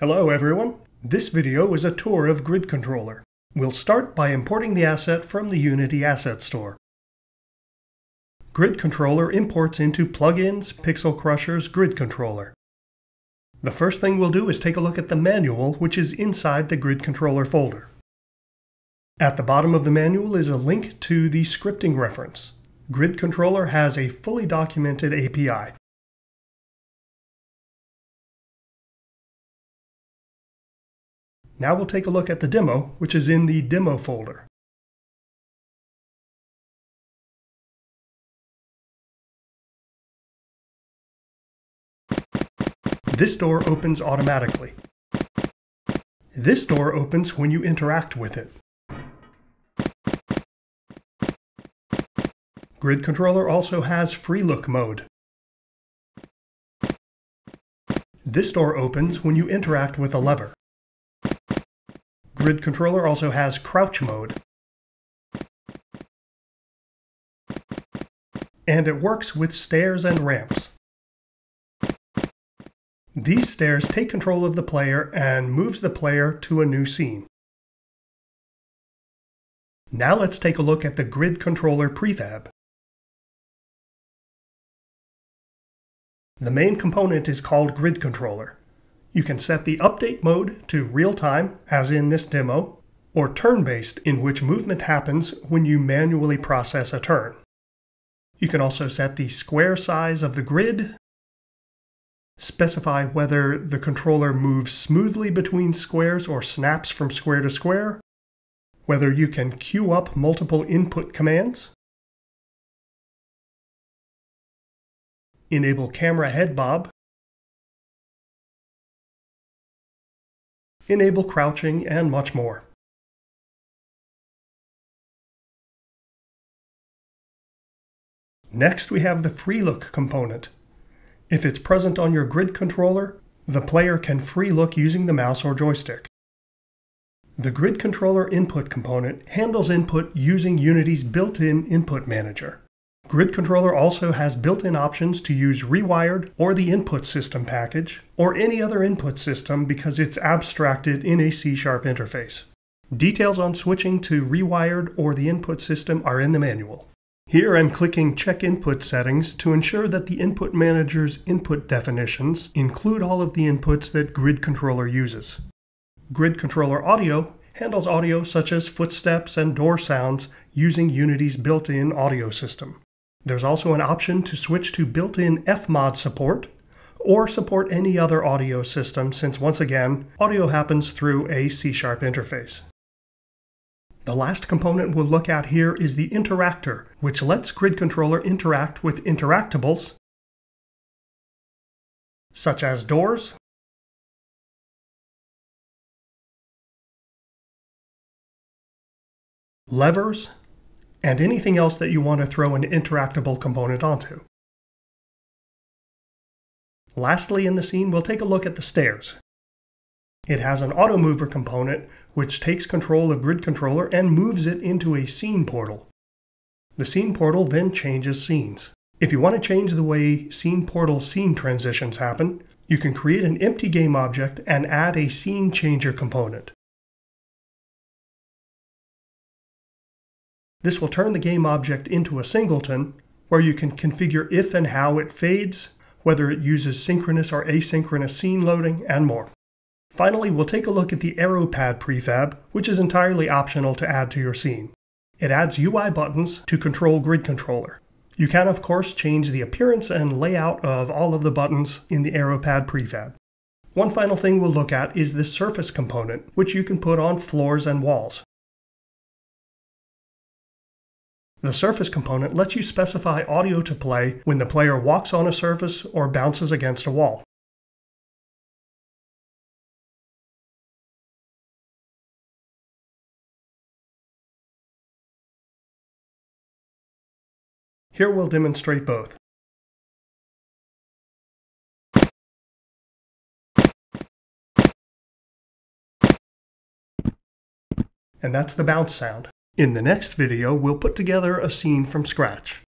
Hello everyone. This video is a tour of Grid Controller. We'll start by importing the asset from the Unity Asset Store. Grid Controller imports into Plugins, Pixel Crushers, Grid Controller. The first thing we'll do is take a look at the manual, which is inside the Grid Controller folder. At the bottom of the manual is a link to the scripting reference. Grid Controller has a fully documented API. Now we'll take a look at the demo, which is in the demo folder. This door opens automatically. This door opens when you interact with it. Grid Controller also has Free Look mode. This door opens when you interact with a lever. Grid Controller also has Crouch mode. And it works with stairs and ramps. These stairs take control of the player and moves the player to a new scene. Now let's take a look at the Grid Controller prefab. The main component is called Grid Controller. You can set the update mode to real time, as in this demo, or turn-based, in which movement happens when you manually process a turn. You can also set the square size of the grid, specify whether the controller moves smoothly between squares or snaps from square to square, whether you can queue up multiple input commands, enable camera head bob, enable crouching, and much more. Next, we have the free look component. If it's present on your grid controller, the player can free look using the mouse or joystick. The grid controller input component handles input using Unity's built-in input manager. Grid Controller also has built-in options to use Rewired or the input system package, or any other input system because it's abstracted in a C-sharp interface. Details on switching to Rewired or the input system are in the manual. Here I'm clicking Check Input Settings to ensure that the Input Manager's input definitions include all of the inputs that Grid Controller uses. Grid Controller Audio handles audio such as footsteps and door sounds using Unity's built-in audio system. There's also an option to switch to built-in Fmod support or support any other audio system since once again, audio happens through a C-sharp interface. The last component we'll look at here is the interactor, which lets Grid Controller interact with interactables, such as doors, levers, and anything else that you want to throw an interactable component onto. Lastly in the scene, we'll take a look at the stairs. It has an auto mover component which takes control of Grid Controller and moves it into a scene portal. The scene portal then changes scenes. If you want to change the way scene portal scene transitions happen, you can create an empty game object and add a scene changer component. This will turn the game object into a singleton, where you can configure if and how it fades, whether it uses synchronous or asynchronous scene loading, and more. Finally, we'll take a look at the arrow pad prefab, which is entirely optional to add to your scene. It adds UI buttons to control Grid Controller. You can, of course, change the appearance and layout of all of the buttons in the arrow pad prefab. One final thing we'll look at is the surface component, which you can put on floors and walls. The surface component lets you specify audio to play when the player walks on a surface or bounces against a wall. Here we'll demonstrate both. And that's the bounce sound. In the next video, we'll put together a scene from scratch.